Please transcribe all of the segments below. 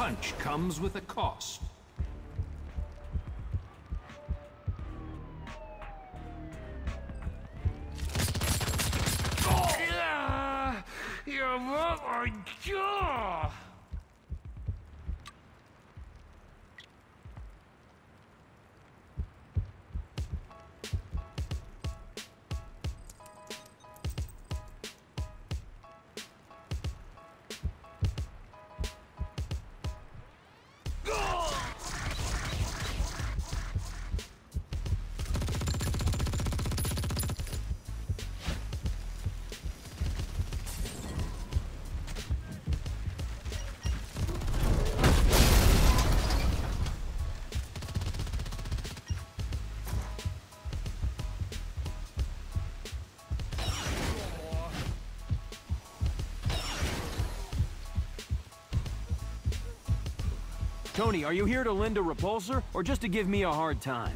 punch comes with a cost. Yeah, you oh want my jaw! Tony, are you here to lend a repulsor, or just to give me a hard time?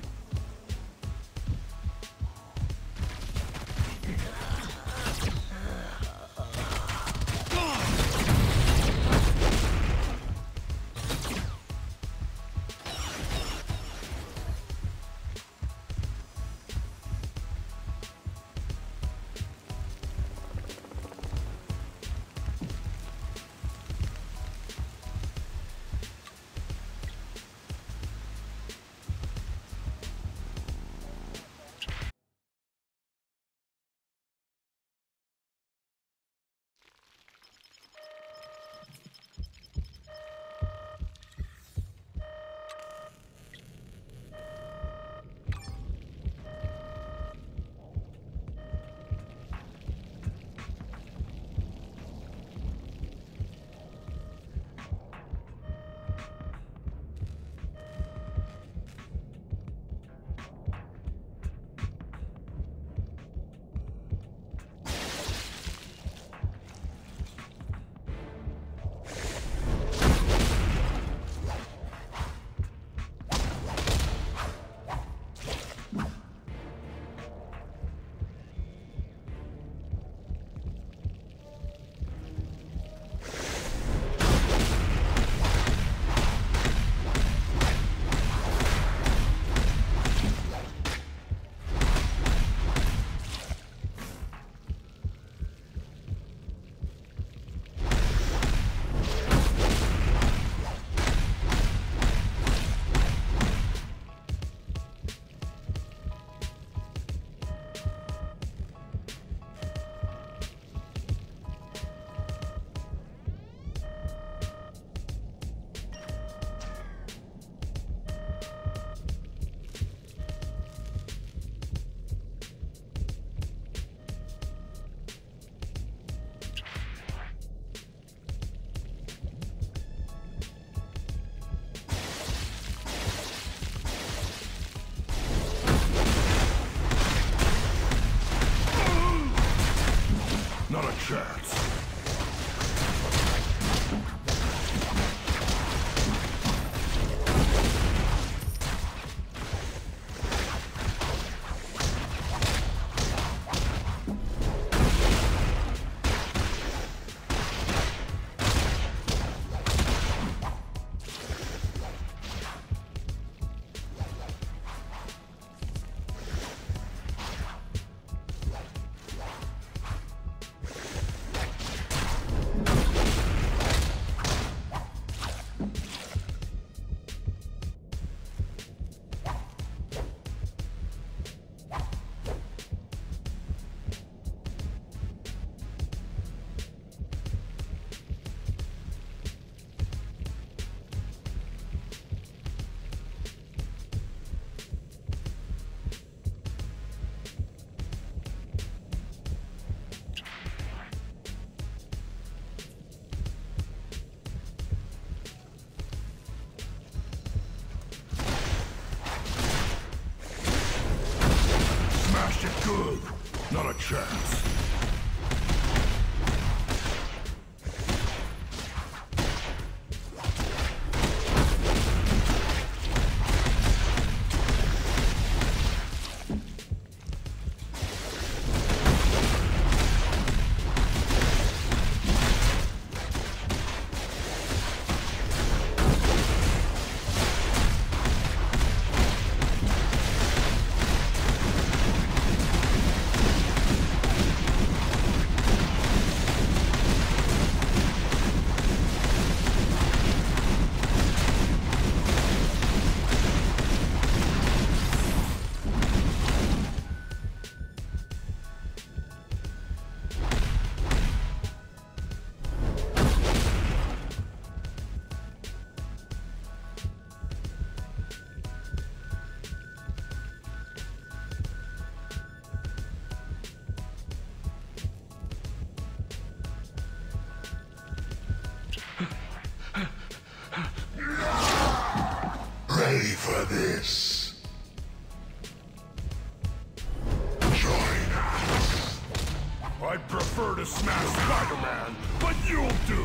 Smash Spider-Man, but you'll do.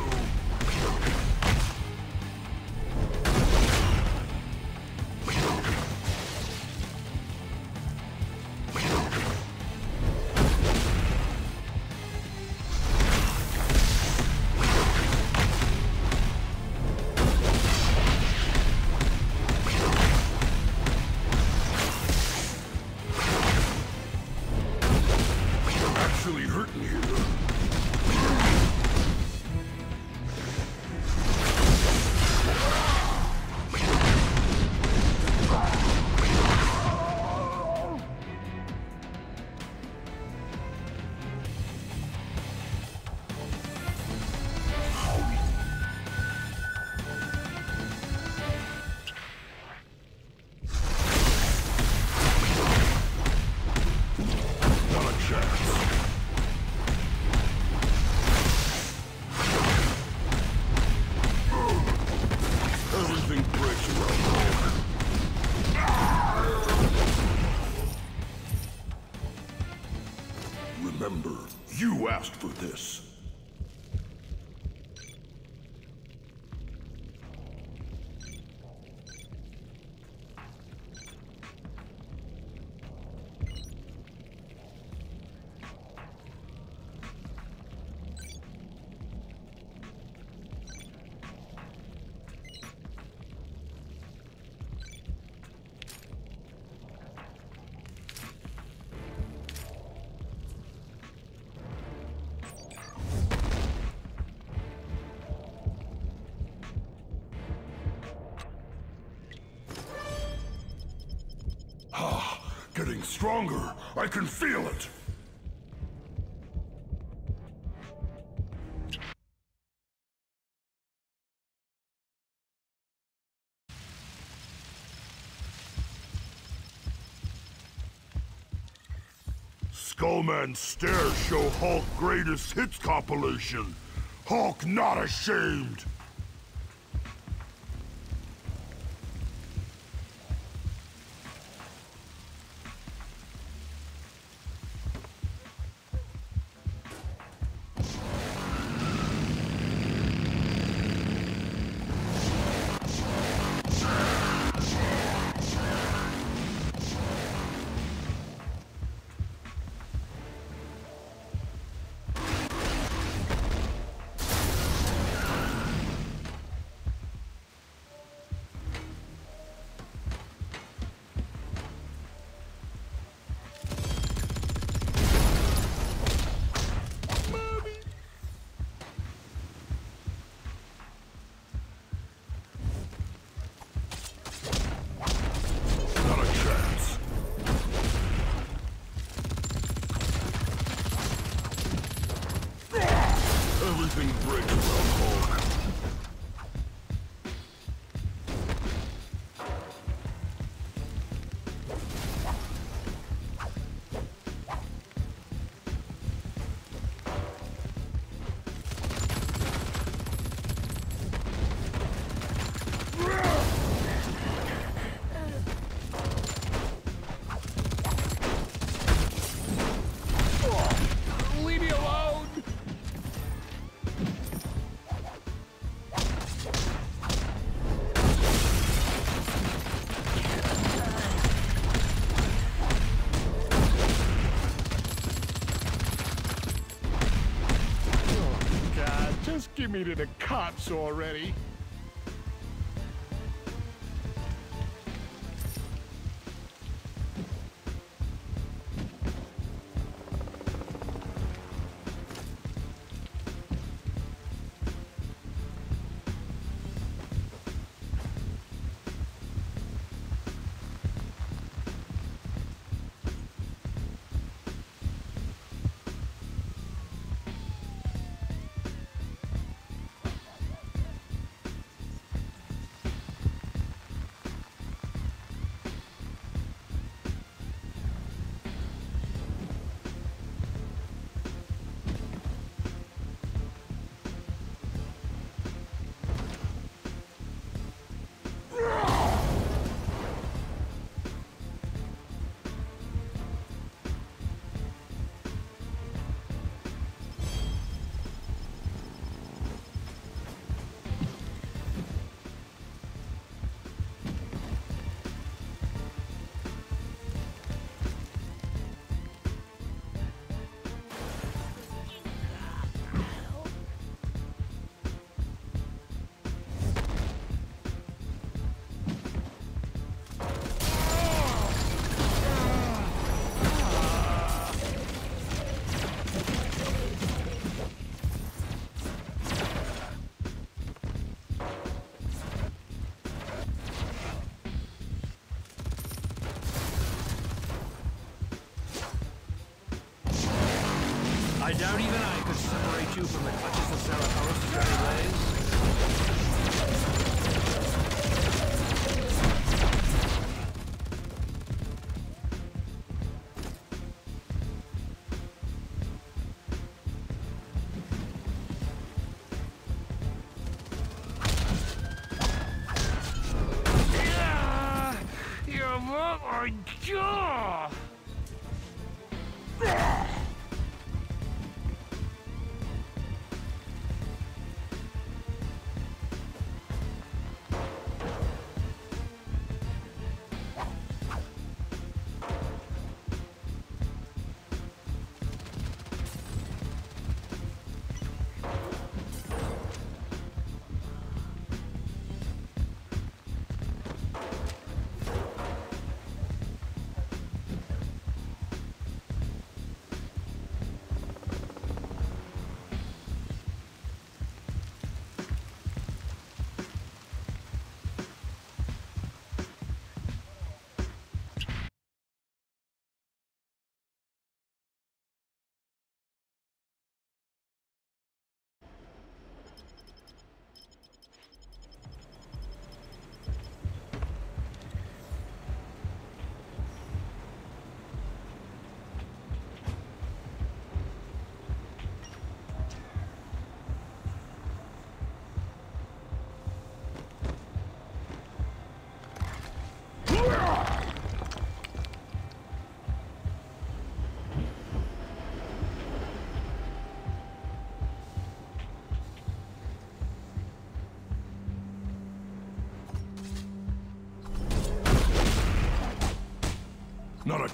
Asked for this. Stronger. I can feel it. Skullman stairs show Hulk greatest hits compilation. Hulk not ashamed. God, just give me to the cops already.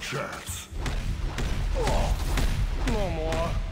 Chance. No more.